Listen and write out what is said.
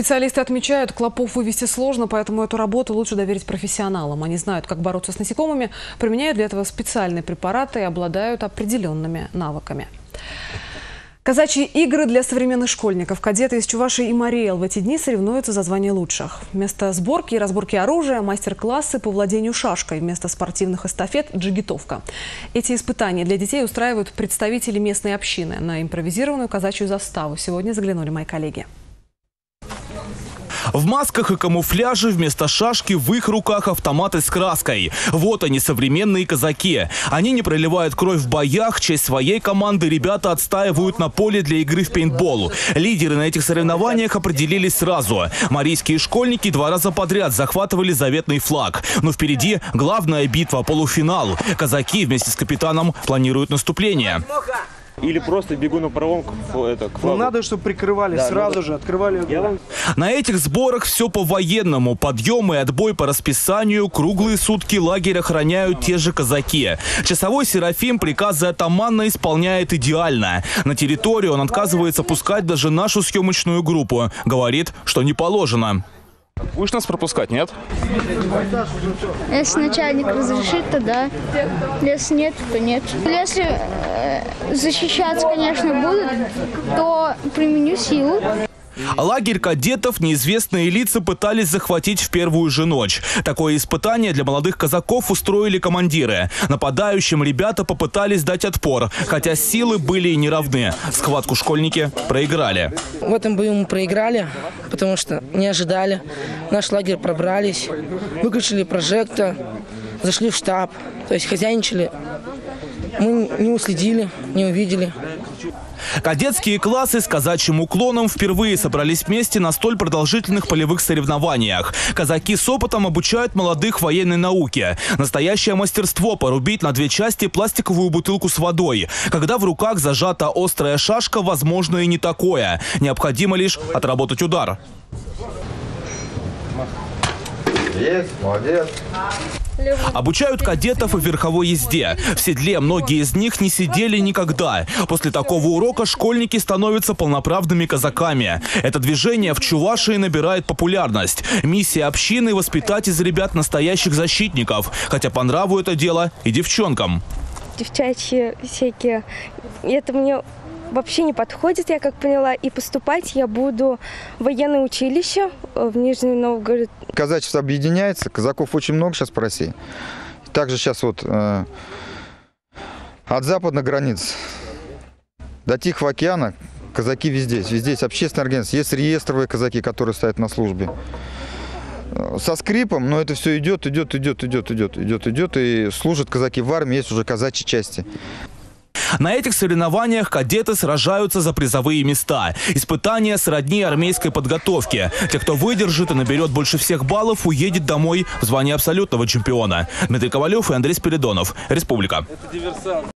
Специалисты отмечают, клопов вывести сложно, поэтому эту работу лучше доверить профессионалам. Они знают, как бороться с насекомыми, применяют для этого специальные препараты и обладают определенными навыками. Казачьи игры для современных школьников. Кадеты из Чувашии и Мариэл в эти дни соревнуются за звание лучших. Вместо сборки и разборки оружия – мастер-классы по владению шашкой. Вместо спортивных эстафет – джигитовка. Эти испытания для детей устраивают представители местной общины. На импровизированную казачью заставу сегодня заглянули мои коллеги. В масках и камуфляже вместо шашки в их руках автоматы с краской. Вот они, современные казаки. Они не проливают кровь в боях, честь своей команды ребята отстаивают на поле для игры в пейнтбол. Лидеры на этих соревнованиях определились сразу. Марийские школьники два раза подряд захватывали заветный флаг. Но впереди главная битва – полуфинал. Казаки вместе с капитаном планируют наступление. Или просто бегу на паровом к, это, к Ну флагу. надо, чтобы прикрывали Да, сразу надо. же, открывали. Я вам На этих сборах все по-военному. Подъем и отбой по расписанию. Круглые сутки лагерь охраняют те же казаки. Часовой Серафим приказы атамана исполняет идеально. На территорию он отказывается пускать даже нашу съемочную группу. Говорит, что не положено. Будешь нас пропускать, нет? Если начальник разрешит, то да. Если нет, то нет. Если э, защищаться, конечно, будут, то применю силу. Лагерь кадетов неизвестные лица пытались захватить в первую же ночь. Такое испытание для молодых казаков устроили командиры. Нападающим ребята попытались дать отпор, хотя силы были и неравны. Схватку школьники проиграли. В этом бою мы проиграли, потому что не ожидали. Наш лагерь пробрались, выключили прожектор, зашли в штаб, то есть хозяйничали. Мы не уследили, не увидели. Кадетские классы с казачьим уклоном впервые собрались вместе на столь продолжительных полевых соревнованиях. Казаки с опытом обучают молодых военной науке. Настоящее мастерство порубить на две части пластиковую бутылку с водой. Когда в руках зажата острая шашка, возможно и не такое. Необходимо лишь отработать удар. Есть, молодец. Обучают кадетов и верховой езде. В седле многие из них не сидели никогда. После такого урока школьники становятся полноправными казаками. Это движение в Чувашии набирает популярность. Миссия общины – воспитать из ребят настоящих защитников. Хотя по нраву это дело и девчонкам. девчачьи всякие. Это мне вообще не подходит, я как поняла. И поступать я буду в военное училище э, в Нижний Новгород. Казачество объединяется, казаков очень много сейчас по России. Также сейчас вот э, от западных границ до Тихого океана казаки везде. Везде есть общественная организация, есть реестровые казаки, которые стоят на службе. Э, Со скрипом, но это все идет, идет, идет, идет, идет, идет, идет. И служат казаки в армии, есть уже казачьи части. На этих соревнованиях кадеты сражаются за призовые места. Испытания сродни армейской подготовке. Те, кто выдержит и наберет больше всех баллов, уедет домой в звание абсолютного чемпиона. Дмитрий Ковалев и Андрей Спиридонов. Республика.